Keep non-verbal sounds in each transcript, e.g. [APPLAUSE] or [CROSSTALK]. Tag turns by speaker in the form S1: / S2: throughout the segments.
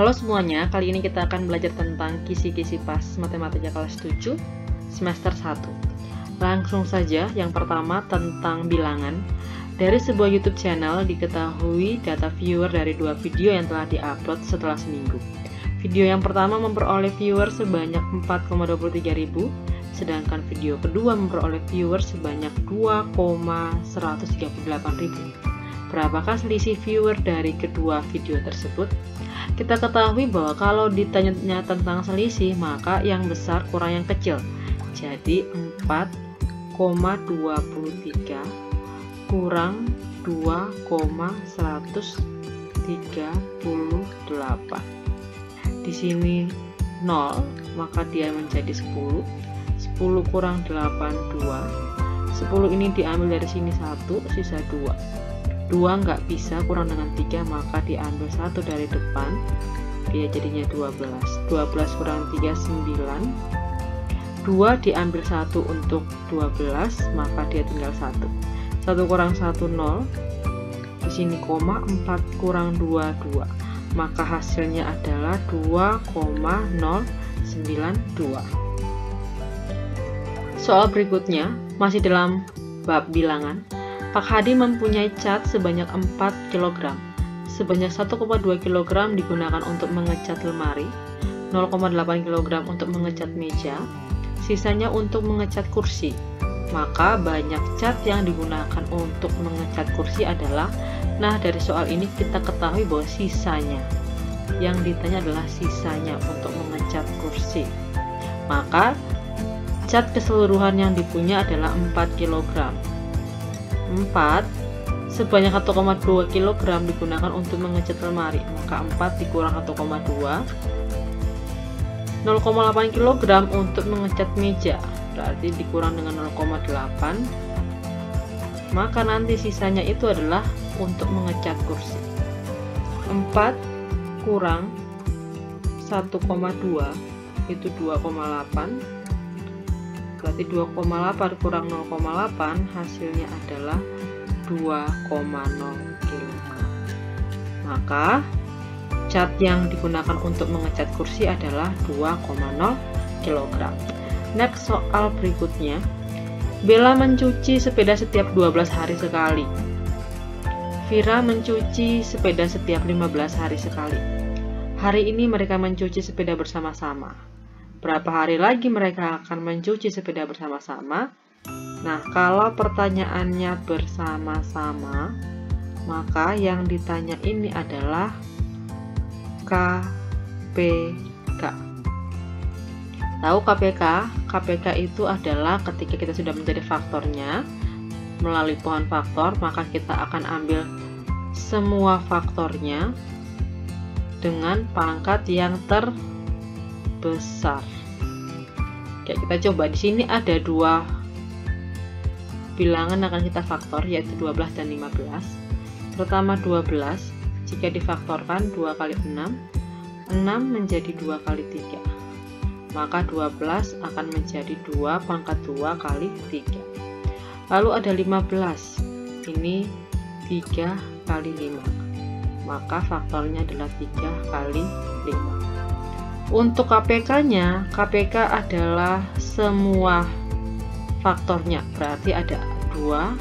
S1: Halo semuanya, kali ini kita akan belajar tentang kisi-kisi pas matematika kelas 7 semester 1. Langsung saja, yang pertama tentang bilangan. Dari sebuah YouTube channel diketahui data viewer dari dua video yang telah diupload setelah seminggu. Video yang pertama memperoleh viewer sebanyak 4,23 ribu, sedangkan video kedua memperoleh viewer sebanyak 2,138 ribu. Berapakah selisih viewer dari kedua video tersebut? Kita ketahui bahwa kalau ditanya tentang selisih, maka yang besar kurang yang kecil. Jadi 4,23 kurang 2,138. Di sini 0, maka dia menjadi 10. 10 kurang 8, 2. 10 ini diambil dari sini 1, sisa 2 2 nggak bisa kurang dengan 3 maka diambil satu dari depan. Dia jadinya 12 12 kurang 3 9 2 diambil satu untuk 12 maka dia tinggal 1 1 kurang 1 0 di sini koma 4 kurang 2 2 maka hasilnya adalah 2,092 soal berikutnya masih dalam bab bilangan Pak Hadi mempunyai cat sebanyak 4 kg. Sebanyak 1,2 kg digunakan untuk mengecat lemari, 0,8 kg untuk mengecat meja, sisanya untuk mengecat kursi. Maka banyak cat yang digunakan untuk mengecat kursi adalah Nah, dari soal ini kita ketahui bahwa sisanya yang ditanya adalah sisanya untuk mengecat kursi. Maka cat keseluruhan yang dipunya adalah 4 kg. 4 sebanyak 1,2 kg digunakan untuk mengecat lemari. Maka 4 dikurang 1,2 0,8 kg untuk mengecat meja. Berarti dikurang dengan 0,8 maka nanti sisanya itu adalah untuk mengecat kursi. 4 kurang 1,2 itu 2,8 berarti 2,8 kurang 0,8 hasilnya adalah 2,0 kg maka cat yang digunakan untuk mengecat kursi adalah 2,0 kg next soal berikutnya. Bella mencuci sepeda setiap 12 hari sekali. Vira mencuci sepeda setiap 15 hari sekali. Hari ini mereka mencuci sepeda bersama-sama berapa hari lagi mereka akan mencuci sepeda bersama-sama? Nah, kalau pertanyaannya bersama-sama, maka yang ditanya ini adalah KPK. Tahu KPK? KPK itu adalah ketika kita sudah menjadi faktornya melalui pohon faktor, maka kita akan ambil semua faktornya dengan pangkat yang ter besar. Oke, kita coba. Di sini ada dua bilangan akan kita faktor yaitu 12 dan 15. Pertama 12 jika difaktorkan 2 kali 6 6 menjadi 2 kali 3 maka 12 akan menjadi 2 pangkat 2 kali 3 lalu ada 15 ini 3 kali 5 maka faktornya adalah 3 kali 5 untuk KPK-nya, KPK adalah semua faktornya, berarti ada dua,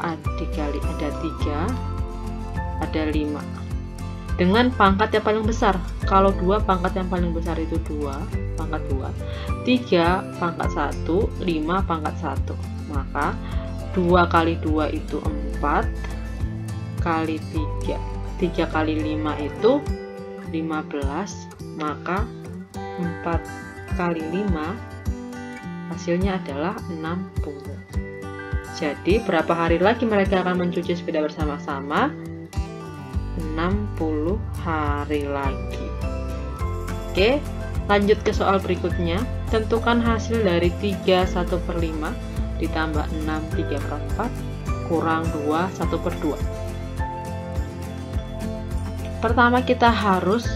S1: ada tiga, ada lima. Dengan pangkat yang paling besar, kalau dua pangkat yang paling besar itu dua, pangkat dua, tiga pangkat satu, lima pangkat satu, maka dua kali dua itu empat, kali tiga, tiga kali lima itu 15 maka 4 kali 5 hasilnya adalah 60 jadi berapa hari lagi mereka akan mencuci sepeda bersama-sama? 60 hari lagi. Oke lanjut ke soal berikutnya. Tentukan hasil dari 3 1 per 5 ditambah 6 3 per 4 kurang 2 1 per 2 Pertama kita harus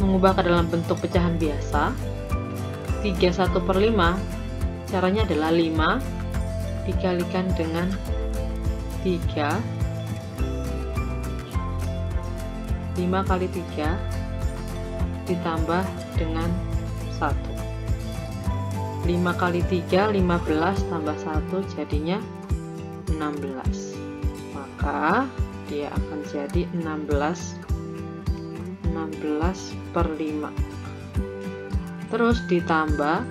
S1: mengubah ke dalam bentuk pecahan biasa. 3 1 per 5 caranya adalah 5 dikalikan dengan 3 5 kali 3 ditambah dengan 1 5 kali 3 15 tambah 1 jadinya 16 maka dia akan jadi 16 16 per 5 terus ditambah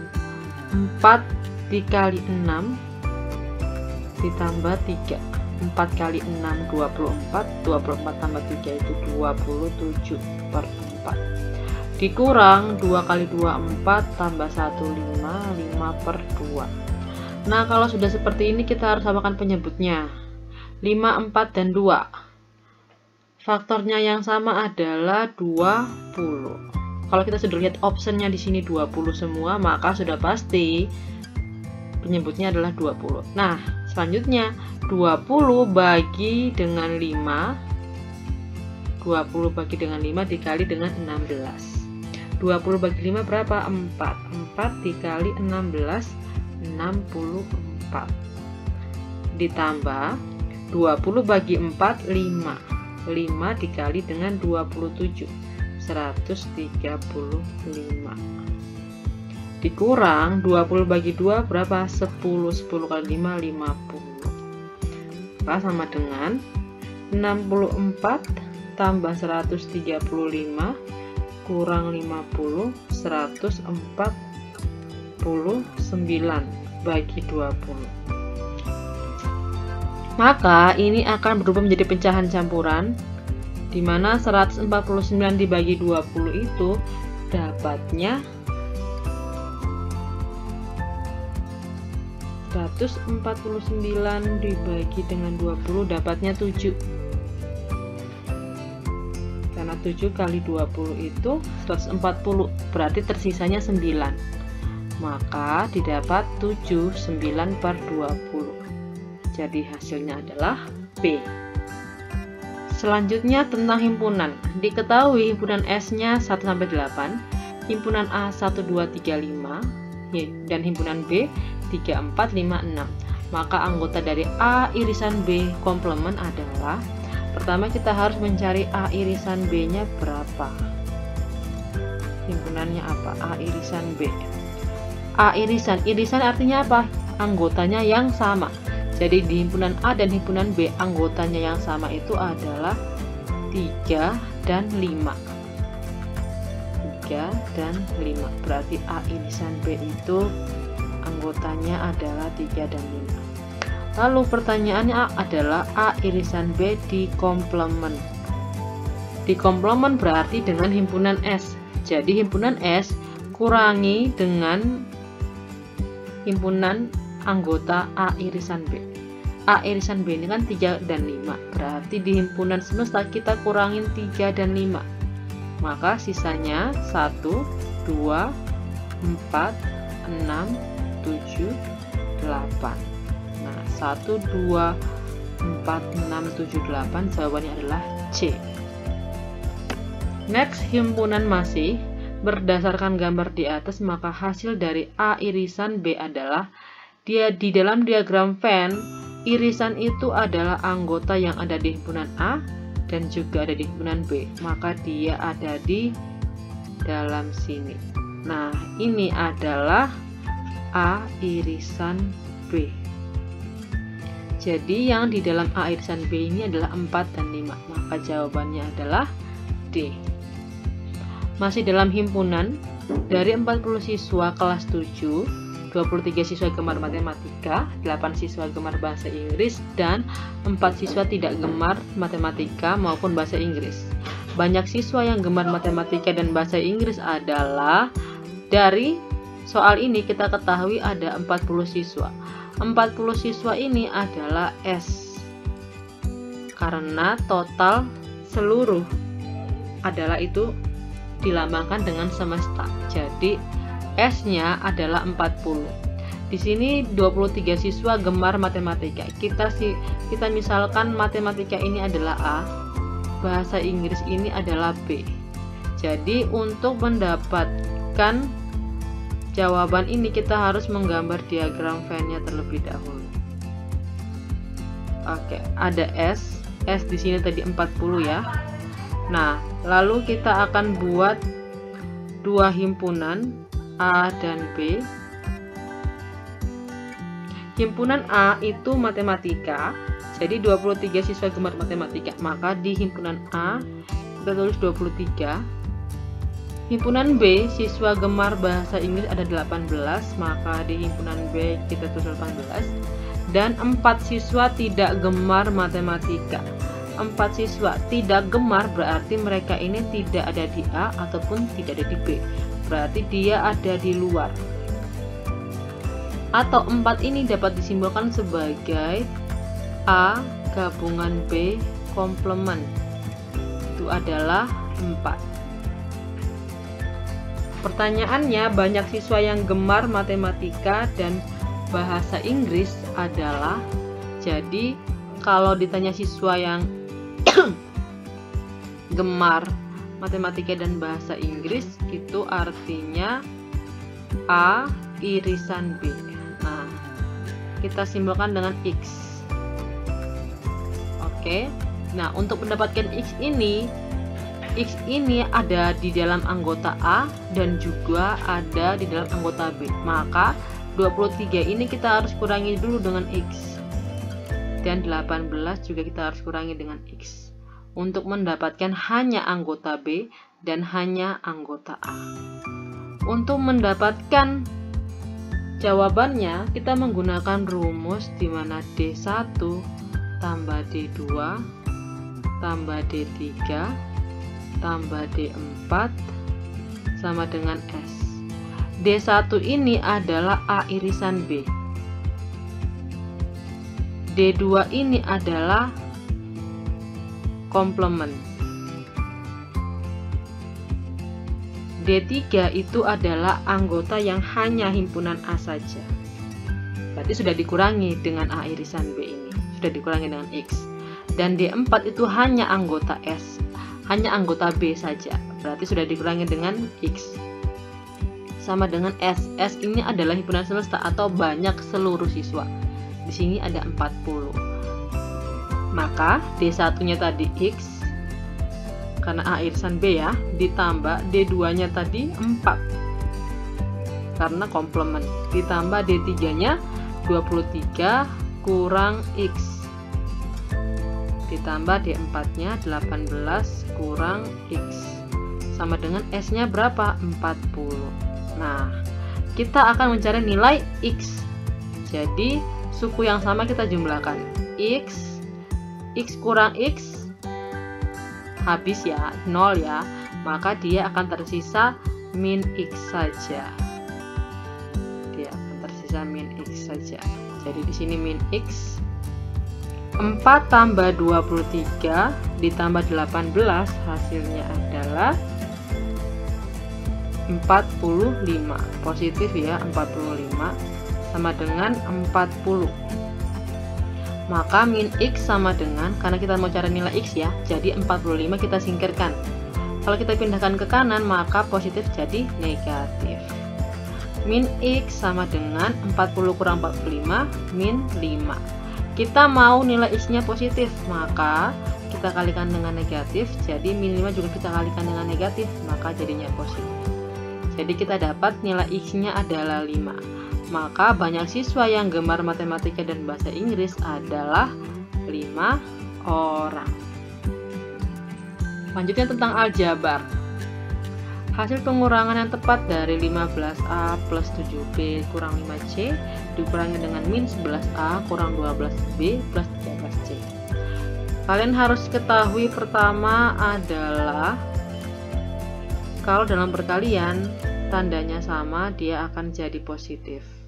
S1: 4 dikali 6 ditambah 3 4 kali 6 24 24 tambah 3 itu 27 per 4 dikurang 2 kali 2 4 tambah 1 5 5 per 2 nah kalau sudah seperti ini kita harus samakan penyebutnya. 5 4 dan 2 faktornya yang sama adalah 20 kalau kita sudah lihat optionnya di sini 20 semua maka sudah pasti penyebutnya adalah 20 nah selanjutnya 20 bagi dengan 5 20 bagi dengan 5 dikali dengan 16 20 bagi 5 berapa? 4 4 dikali 16 64 ditambah 20 bagi 4 5 5 dikali dengan 27 135 dikurang 20 bagi 2 berapa? 10 10 kali 5 50 maka sama dengan 64 tambah 135 kurang 50 149 bagi 20 maka ini akan berubah menjadi pecahan campuran di mana 149 dibagi 20 itu dapatnya 149 dibagi dengan 20 dapatnya 7 karena 7 kali 20 itu 140 berarti tersisanya 9 maka didapat 7 9 per 20 jadi hasilnya adalah B. Selanjutnya tentang himpunan. Diketahui himpunan S nya 1 sampai 8 himpunan A 1 2 3 5 dan himpunan B 3, 4, 5, 6 maka anggota dari A irisan B komplement adalah pertama kita harus mencari A irisan B nya berapa. Himpunannya apa? A irisan B. A irisan. Irisan artinya apa? Anggotanya yang sama jadi di himpunan A dan himpunan B anggotanya yang sama itu adalah 3 dan 5 3 dan 5 berarti A irisan B itu anggotanya adalah 3 dan 5 lalu pertanyaannya adalah A irisan B di komplement. Di komplement berarti dengan himpunan S. Jadi himpunan S kurangi dengan himpunan anggota A irisan B A irisan B ini kan 3 dan 5 berarti di himpunan semesta kita kurangin 3 dan 5 maka sisanya 1 2 4 6 7 8 nah 1 2 4 6 7 8 jawabannya adalah C. Next himpunan masih. Berdasarkan gambar di atas maka hasil dari A irisan B adalah dia di dalam diagram Venn irisan itu adalah anggota yang ada di himpunan A dan juga ada di himpunan B maka dia ada di dalam sini nah ini adalah A irisan B. Jadi yang di dalam A irisan B ini adalah 4 dan 5. Maka jawabannya adalah D. Masih dalam himpunan, dari 40 siswa kelas 7, 23 siswa gemar matematika, 8 siswa gemar bahasa Inggris, dan 4 siswa tidak gemar matematika maupun bahasa Inggris. Banyak siswa yang gemar matematika dan bahasa Inggris adalah dari Soal ini kita ketahui ada 40 siswa. 40 siswa ini adalah S. Karena total seluruh adalah itu dilambangkan dengan semesta. Jadi S-nya adalah 40. Di sini 23 siswa gemar matematika. Kita sih kita misalkan matematika ini adalah A, bahasa Inggris ini adalah B. Jadi untuk mendapatkan jawaban ini kita harus menggambar diagram Venn-nya terlebih dahulu. Oke, ada S. S di sini tadi 40 ya. Nah, lalu kita akan buat dua himpunan A dan B. Himpunan A itu matematika, jadi 23 siswa gemar matematika, maka di himpunan A kita tulis 23. Himpunan B, siswa gemar bahasa Inggris ada 18, maka di himpunan B kita tulis 18. Dan 4 siswa tidak gemar matematika empat siswa tidak gemar berarti mereka ini tidak ada di A ataupun tidak ada di B berarti dia ada di luar. Atau empat ini dapat disimbolkan sebagai A gabungan B komplement. Itu adalah 4 pertanyaannya banyak siswa yang gemar matematika dan bahasa Inggris adalah jadi kalau ditanya siswa yang [COUGHS] gemar matematika dan bahasa Inggris itu artinya A irisan B. Nah, kita simbolkan dengan X. Oke. Nah, untuk mendapatkan X ini X ini ada di dalam anggota A dan juga ada di dalam anggota B. Maka 23 ini kita harus kurangi dulu dengan X dan 18 juga kita harus kurangi dengan X untuk mendapatkan hanya anggota B dan hanya anggota A. Untuk mendapatkan jawabannya, kita menggunakan rumus di mana D1 tambah D2 tambah D3 tambah D4 sama dengan S. D1 ini adalah A irisan B. D2 ini adalah komplement. D3 itu adalah anggota yang hanya himpunan A saja. Berarti sudah dikurangi dengan A irisan B ini. Sudah dikurangi dengan X. Dan D4 itu hanya anggota S. Hanya anggota B saja. Berarti sudah dikurangi dengan X. Sama dengan S. S ini adalah himpunan semesta atau banyak seluruh siswa di sini ada 40 maka D1 nya tadi X karena A irisan B ya ditambah D2 nya tadi 4 karena komplement. Ditambah D3 nya 23 kurang X. Ditambah D4 nya 18 kurang X. Sama dengan S nya berapa 40 nah kita akan mencari nilai X. Jadi suku yang sama kita jumlahkan. X X kurang X habis ya 0 ya. Maka dia akan tersisa min X saja. Dia akan tersisa min X saja. Jadi di sini min X 4 tambah 23 ditambah 18 hasilnya adalah 45 positif ya 45 sama dengan 40 maka min X sama dengan karena kita mau cari nilai X ya jadi 45 kita singkirkan. Kalau kita pindahkan ke kanan maka positif jadi negatif. Min X sama dengan 40 kurang 45 min 5 kita mau nilai X nya positif maka kita kalikan dengan negatif jadi min 5 juga kita kalikan dengan negatif maka jadinya positif. Jadi kita dapat nilai X nya adalah 5 maka banyak siswa yang gemar matematika dan bahasa Inggris adalah 5 orang. Selanjutnya tentang aljabar. Hasil pengurangan yang tepat dari 15A plus 7B kurang 5C dikurangi dengan min 11A kurang 12B plus 13C. Kalian harus ketahui pertama adalah kalau dalam perkalian tandanya sama, dia akan jadi positif.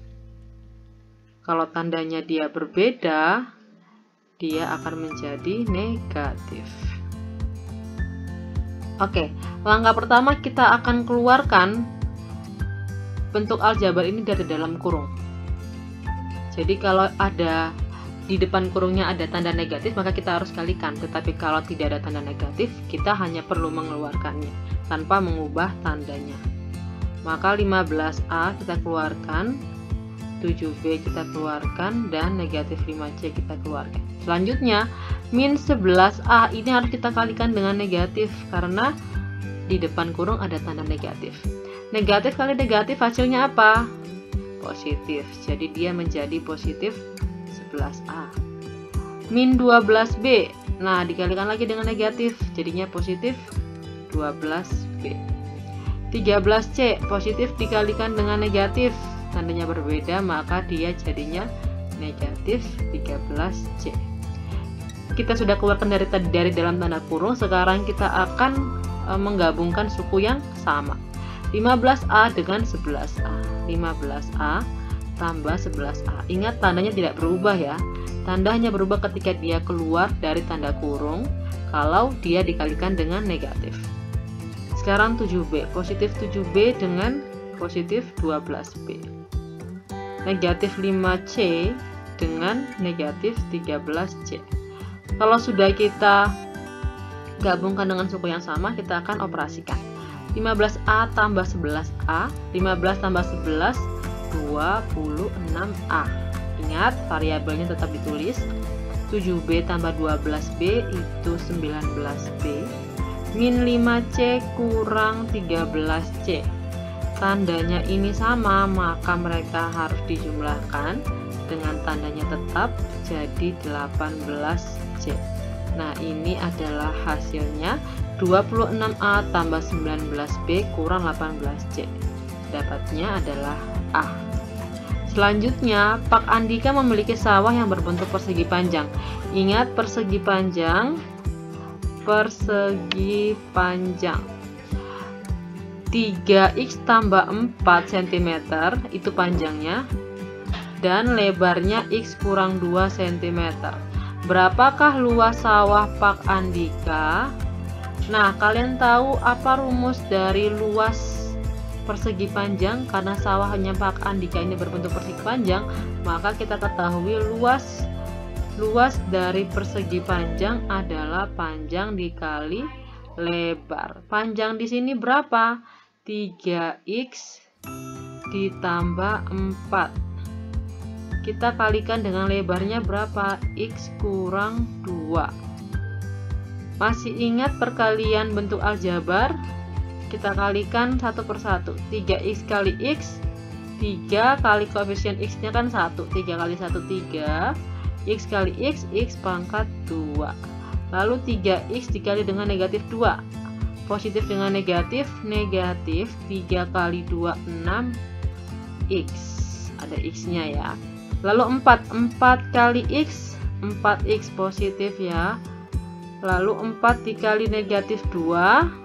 S1: Kalau tandanya dia berbeda, dia akan menjadi negatif. Oke, langkah pertama kita akan keluarkan bentuk aljabar ini dari dalam kurung. Jadi kalau ada di depan kurungnya ada tanda negatif, maka kita harus kalikan. Tetapi kalau tidak ada tanda negatif, kita hanya perlu mengeluarkannya tanpa mengubah tandanya. Maka 15A kita keluarkan 7B kita keluarkan dan negatif 5C kita keluarkan. Selanjutnya min 11A ini harus kita kalikan dengan negatif karena di depan kurung ada tanda negatif. Negatif kali negatif hasilnya apa? positif. Jadi dia menjadi positif 11A min 12B nah dikalikan lagi dengan negatif jadinya positif 12B 13C positif dikalikan dengan negatif tandanya berbeda maka dia jadinya negatif 13C kita sudah keluarkan dari dari dalam tanda kurung sekarang kita akan e, menggabungkan suku yang sama. 15A dengan 11A 15A tambah 11A ingat tandanya tidak berubah ya. Tanda hanya berubah ketika dia keluar dari tanda kurung kalau dia dikalikan dengan negatif. Sekarang 7B, positif 7B dengan positif 12B. Negatif 5C dengan negatif 13C. Kalau sudah kita gabungkan dengan suku yang sama, kita akan operasikan. 15A tambah 11A, 15 tambah 11, 26A. Ingat, variabelnya tetap ditulis. 7B tambah 12B itu 19B min 5C kurang 13C tandanya ini sama maka mereka harus dijumlahkan dengan tandanya tetap jadi 18C nah ini adalah hasilnya. 26A tambah 19B kurang 18C dapatnya adalah A. Selanjutnya, Pak Andika memiliki sawah yang berbentuk persegi panjang. Ingat, persegi panjang persegi panjang 3x tambah 4 cm itu panjangnya dan lebarnya x kurang 2 cm berapakah luas sawah Pak Andika nah kalian tahu apa rumus dari luas persegi panjang karena sawah hanya Pak Andika ini berbentuk persegi panjang maka kita ketahui luas Luas dari persegi panjang adalah panjang dikali lebar. Panjang di sini berapa? 3x ditambah 4. Kita kalikan dengan lebarnya berapa? x kurang 2. Masih ingat perkalian bentuk aljabar? Kita kalikan satu persatu. 3x kali x 3 kali koefisien x-nya kan 1. 3 kali 1 3 x kali x, x pangkat 2 lalu 3x dikali dengan negatif 2 positif dengan negatif, negatif 3 kali 2, 6 x. Ada x nya ya. Lalu 4, 4 kali x 4x positif ya. Lalu 4 dikali negatif 2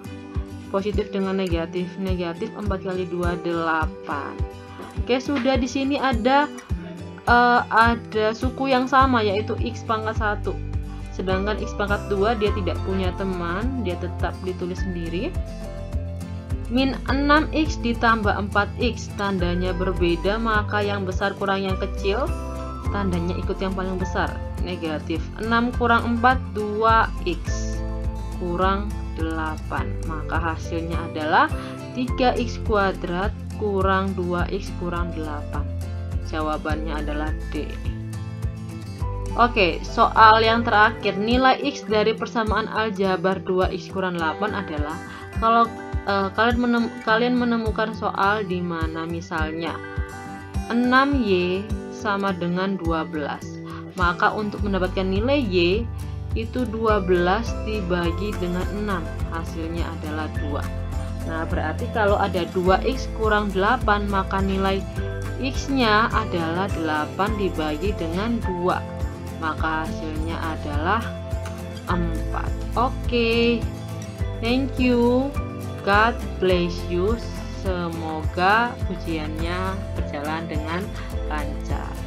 S1: positif dengan negatif negatif 4 kali 2 8 oke sudah di sini ada uh, ada suku yang sama yaitu x pangkat 1 sedangkan x pangkat 2 dia tidak punya teman dia tetap ditulis sendiri. Min 6x ditambah 4x tandanya berbeda maka yang besar kurang yang kecil tandanya ikut yang paling besar. Negatif. 6 kurang 4 2x kurang 8 maka hasilnya adalah 3x kuadrat kurang 2x kurang 8 Jawabannya adalah D. Oke, soal yang terakhir, nilai X dari persamaan aljabar 2X kurang 8 adalah kalau uh, kalian, menem, kalian menemukan soal di mana misalnya 6Y sama dengan 12. Maka untuk mendapatkan nilai Y itu 12 dibagi dengan 6. Hasilnya adalah 2. Nah, berarti kalau ada 2X kurang 8 maka nilai X-nya adalah 8 dibagi dengan 2 maka hasilnya adalah 4 oke. Okay. thank you. God bless you. Semoga ujiannya berjalan dengan lancar